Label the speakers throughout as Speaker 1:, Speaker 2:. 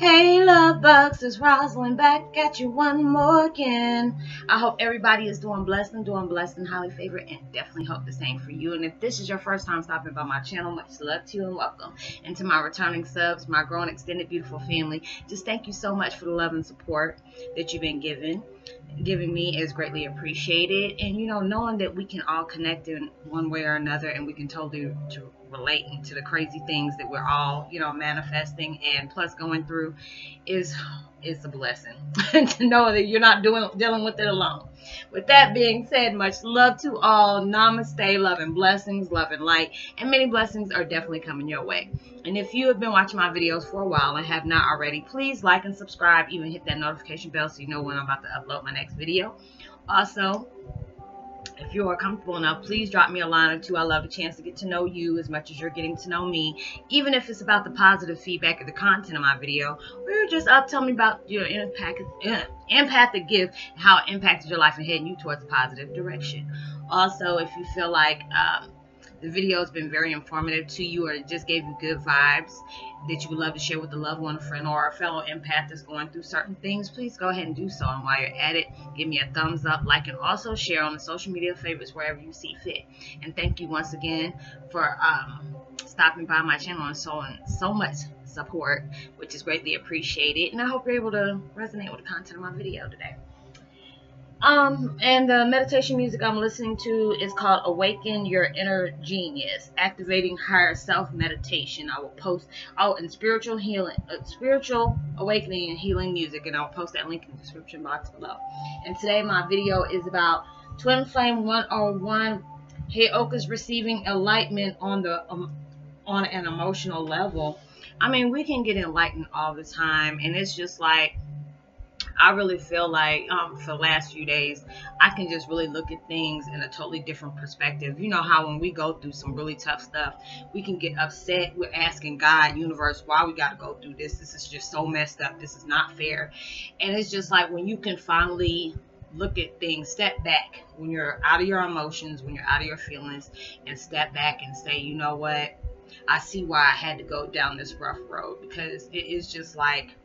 Speaker 1: Hey, love bugs, it's Roslynn back at you one more again. I hope everybody is doing blessed and doing blessed and highly favored, and definitely hope the same for you. And if this is your first time stopping by my channel, much love to you and welcome. And to my returning subs, my growing extended beautiful family, just thank you so much for the love and support that you've been giving giving me is greatly appreciated and you know knowing that we can all connect in one way or another and we can totally to relate to the crazy things that we're all you know manifesting and plus going through is is a blessing to know that you're not doing dealing with it alone. With that being said much love to all. Namaste love and blessings love and light. And many blessings are definitely coming your way. And if you have been watching my videos for a while and have not already please like and subscribe. Even hit that notification bell so you know when i'm about to upload my next video. Also if you are comfortable enough, please drop me a line or two. I love the chance to get to know you as much as you're getting to know me, even if it's about the positive feedback of the content of my video, or you're just up telling me about your impact, uh, empathic gift, how it impacted your life and heading you towards a positive direction. Also, if you feel like um, the video has been very informative to you or just gave you good vibes that you would love to share with a loved one, a friend, or a fellow empath that's going through certain things, please go ahead and do so. And while you're at it, give me a thumbs up, like, and also share on the social media favorites wherever you see fit. And thank you once again for um, stopping by my channel and showing so much support, which is greatly appreciated. And I hope you're able to resonate with the content of my video today. Um, and the meditation music I'm listening to is called Awaken Your Inner Genius, Activating Higher Self Meditation. I will post, oh, and spiritual healing, uh, spiritual awakening and healing music, and I'll post that link in the description box below. And today my video is about Twin Flame 101. Heyoka's receiving enlightenment on the um, on an emotional level. I mean, we can get enlightened all the time, and it's just like I really feel like um, for the last few days, I can just really look at things in a totally different perspective. You know how when we go through some really tough stuff, we can get upset. We're asking God, universe, why we got to go through this. This is just so messed up. This is not fair. And it's just like when you can finally look at things, step back when you're out of your emotions, when you're out of your feelings, and step back and say, you know what? I see why I had to go down this rough road because it is just like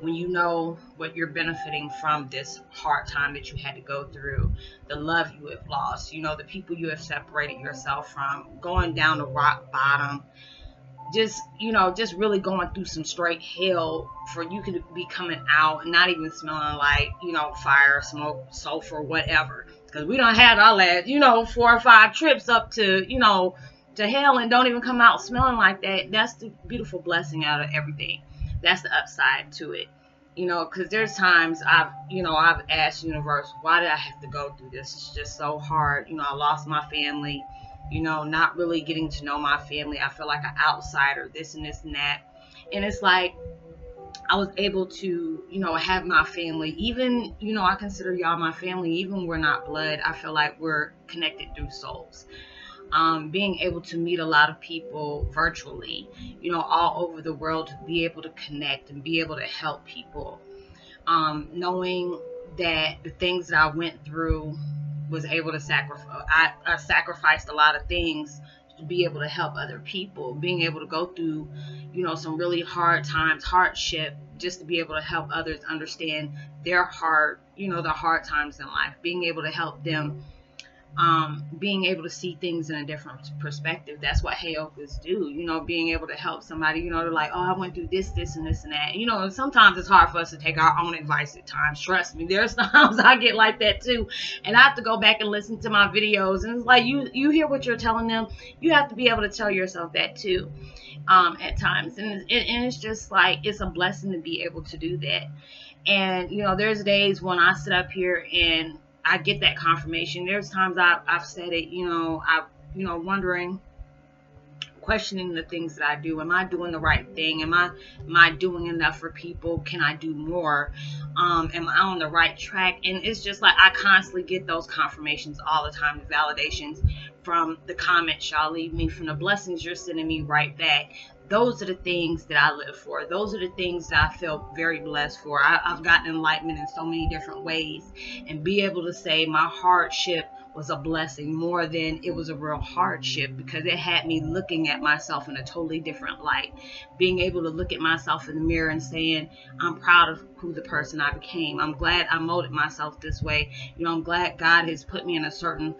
Speaker 1: when you know what you're benefiting from this hard time that you had to go through, the love you have lost, you know, the people you have separated yourself from, going down the rock bottom, just, you know, just really going through some straight hell for you to be coming out and not even smelling like, you know, fire, smoke, sulfur, whatever. Because we don't have our last, you know, four or five trips up to, you know, to hell and don't even come out smelling like that. That's the beautiful blessing out of everything that's the upside to it. You know because there's times i've you know i've asked universe why did i have to go through this? It's just so hard. You know i lost my family. You know not really getting to know my family. I feel like an outsider this and this and that. And it's like I was able to, you know, have my family. Even, you know, I consider y'all my family. Even we're not blood, I feel like we're connected through souls um, being able to meet a lot of people virtually, you know, all over the world to be able to connect and be able to help people. Um, knowing that the things that I went through was able to sacrifice, I, I sacrificed a lot of things to be able to help other people. Being able to go through, you know, some really hard times, hardship, just to be able to help others understand their hard, you know, the hard times in life. Being able to help them um, being able to see things in a different perspective. That's what Heyokas do. You know, being able to help somebody. You know, they're like, oh, I went through this, this, and this and that. You know, sometimes it's hard for us to take our own advice at times. Trust me, there's times I get like that too, and I have to go back and listen to my videos. And it's like you you hear what you're telling them, you have to be able to tell yourself that too, um, at times. And and it's just like it's a blessing to be able to do that. And you know, there's days when I sit up here and I get that confirmation. There's times I've, I've said it, you know, I, you know, wondering, questioning the things that I do. Am I doing the right thing? Am I, am I doing enough for people? Can I do more? Um, am I on the right track? And it's just like I constantly get those confirmations all the time, the validations from the comments y'all leave me, from the blessings you're sending me right back those are the things that I live for. Those are the things that I feel very blessed for. I, have gotten enlightenment in so many different ways and be able to say my hardship was a blessing more than it was a real hardship because it had me looking at myself in a totally different light. Being able to look at myself in the mirror and saying, I'm proud of who the person I became. I'm glad I molded myself this way. You know, I'm glad God has put me in a certain,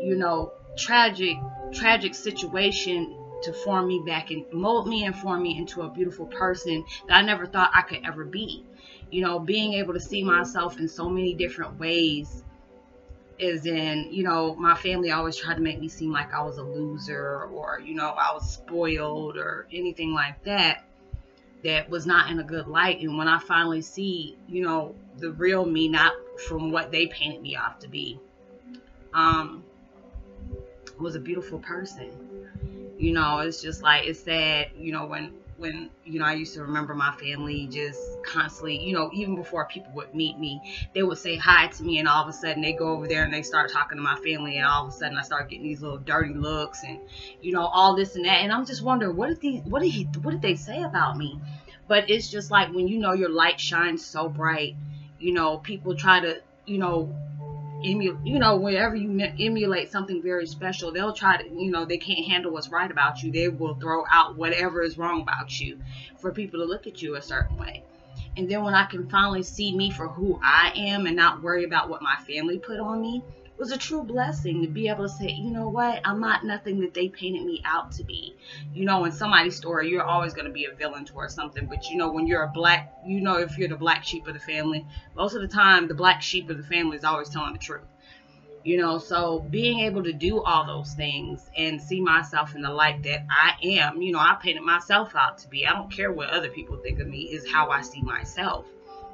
Speaker 1: you know, tragic, tragic situation to form me back and mold me and form me into a beautiful person that I never thought I could ever be. You know, being able to see myself in so many different ways is in, you know, my family always tried to make me seem like I was a loser or, you know, I was spoiled or anything like that that was not in a good light. And when I finally see, you know, the real me, not from what they painted me off to be, um, was a beautiful person. You know, it's just like it's sad, you know, when when you know I used to remember my family just constantly, you know, even before people would meet me, they would say hi to me, and all of a sudden they go over there and they start talking to my family, and all of a sudden I start getting these little dirty looks, and you know all this and that, and I'm just wondering what did these, what did he, what did they say about me? But it's just like when you know your light shines so bright, you know, people try to, you know, emulate, you know, whenever you emulate something very special, they'll try to, you know, they can't handle what's right about you. They will throw out whatever is wrong about you for people to look at you a certain way. And then when I can finally see me for who I am and not worry about what my family put on me, was a true blessing to be able to say, you know what, I'm not nothing that they painted me out to be. You know, in somebody's story, you're always going to be a villain towards something. But you know, when you're a black, you know, if you're the black sheep of the family, most of the time, the black sheep of the family is always telling the truth. You know, so being able to do all those things and see myself in the light that I am, you know, I painted myself out to be. I don't care what other people think of me, is how I see myself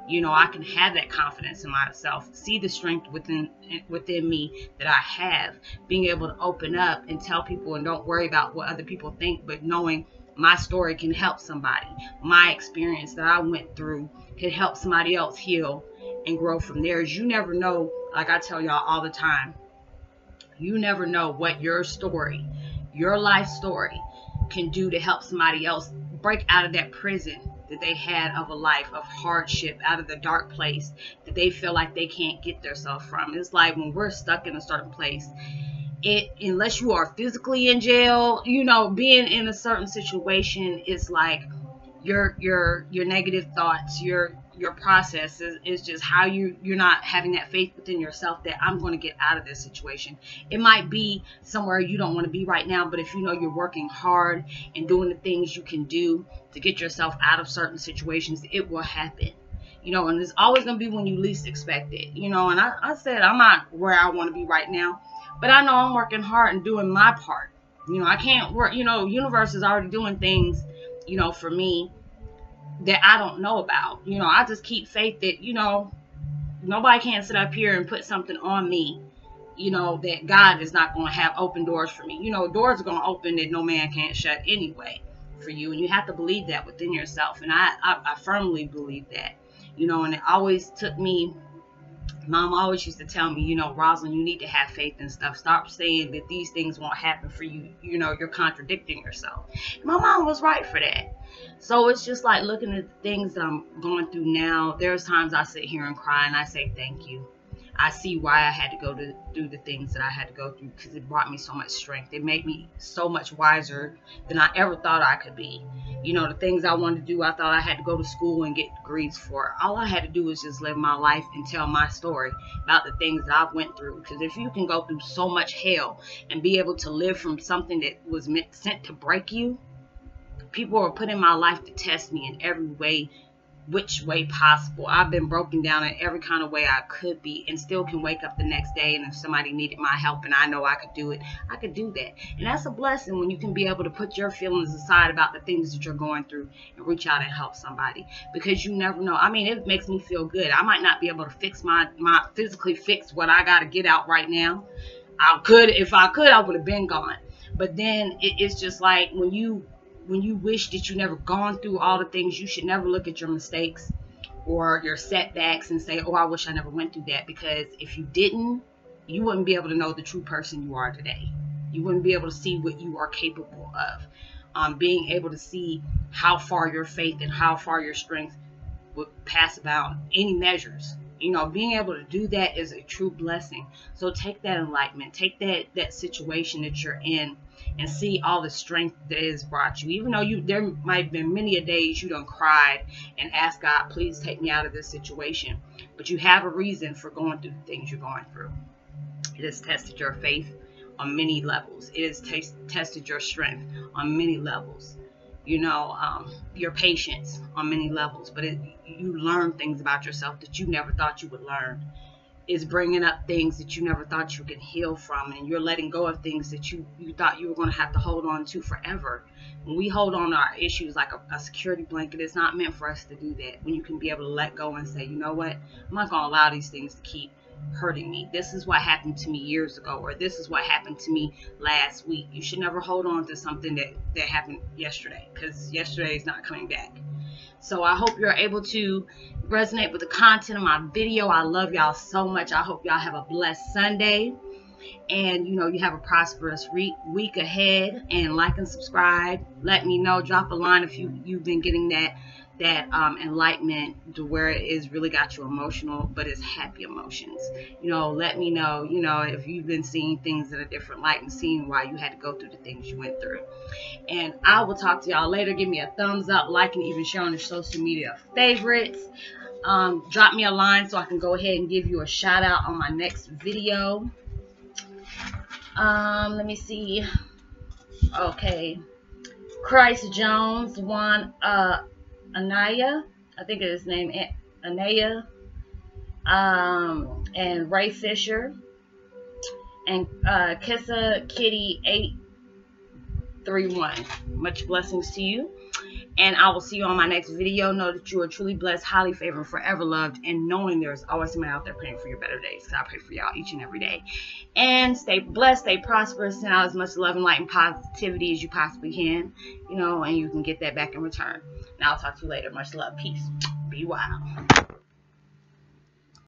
Speaker 1: you know i can have that confidence in myself see the strength within within me that i have. Being able to open up and tell people and don't worry about what other people think but knowing my story can help somebody. My experience that i went through can help somebody else heal and grow from there you never know like i tell y'all all the time you never know what your story your life story can do to help somebody else break out of that prison that they had of a life of hardship out of the dark place that they feel like they can't get themselves from. It's like when we're stuck in a certain place, it unless you are physically in jail, you know, being in a certain situation is like your your your negative thoughts, your your process is, is just how you you're not having that faith within yourself that I'm going to get out of this situation. It might be somewhere you don't want to be right now, but if you know you're working hard and doing the things you can do to get yourself out of certain situations, it will happen. You know, and it's always going to be when you least expect it. You know, and I, I said I'm not where I want to be right now, but I know I'm working hard and doing my part. You know, I can't work, you know, universe is already doing things, you know, for me that I don't know about. You know, I just keep faith that, you know, nobody can sit up here and put something on me, you know, that God is not going to have open doors for me. You know, doors are going to open that no man can't shut anyway for you. And you have to believe that within yourself. And I, I, I firmly believe that, you know, and it always took me Mom always used to tell me, you know, Roslynn, you need to have faith and stuff. Stop saying that these things won't happen for you. You know, you're contradicting yourself. My mom was right for that. So it's just like looking at the things that I'm going through now. There's times I sit here and cry and I say thank you. I see why I had to go to do the things that I had to go through because it brought me so much strength. It made me so much wiser than I ever thought I could be. You know, the things I wanted to do, I thought I had to go to school and get degrees for. All I had to do was just live my life and tell my story about the things that I went through. Because if you can go through so much hell and be able to live from something that was meant sent to break you, people are putting my life to test me in every way which way possible. I've been broken down in every kind of way I could be and still can wake up the next day and if somebody needed my help and I know I could do it, I could do that. And that's a blessing when you can be able to put your feelings aside about the things that you're going through and reach out and help somebody because you never know. I mean, it makes me feel good. I might not be able to fix my my physically fix what I got to get out right now. I could if I could, I would have been gone. But then it, it's just like when you when you wish that you never gone through all the things, you should never look at your mistakes or your setbacks and say, oh, I wish I never went through that. Because if you didn't, you wouldn't be able to know the true person you are today. You wouldn't be able to see what you are capable of. Um, being able to see how far your faith and how far your strength would pass about any measures. You know being able to do that is a true blessing. So take that enlightenment take that that situation that you're in and see all the strength that has brought you. Even though you there might have been many a days you don't cried and asked god please take me out of this situation. But you have a reason for going through the things you're going through. It has tested your faith on many levels. It has tested your strength on many levels you know, um, your patience on many levels, but it, you learn things about yourself that you never thought you would learn. Is bringing up things that you never thought you could heal from, and you're letting go of things that you, you thought you were going to have to hold on to forever. When we hold on to our issues like a, a security blanket, it's not meant for us to do that. When you can be able to let go and say, you know what, I'm not going to allow these things to keep hurting me. This is what happened to me years ago, or this is what happened to me last week. You should never hold on to something that, that happened yesterday because yesterday is not coming back. So I hope you're able to resonate with the content of my video. I love y'all so much. I hope y'all have a blessed Sunday. And you know, you have a prosperous week ahead. And like and subscribe. Let me know. Drop a line if you, you've been getting that that um, enlightenment to where it is really got you emotional, but it's happy emotions. You know, let me know, you know, if you've been seeing things in a different light and seeing why you had to go through the things you went through. And I will talk to y'all later. Give me a thumbs up, like, and even share on your social media favorites. Um, drop me a line so I can go ahead and give you a shout out on my next video. Um, let me see. Okay. Christ Jones, one uh Anaya, I think his name, Anaya, um, and Ray Fisher, and uh, Kissa Kitty 831. Much blessings to you. And I will see you on my next video. Know that you are truly blessed, highly favored, forever loved, and knowing there's always somebody out there praying for your better days. Because I pray for y'all each and every day. And stay blessed, stay prosperous, send out as much love and light and positivity as you possibly can. You know, and you can get that back in return. And I'll talk to you later. Much love. Peace. Be wild.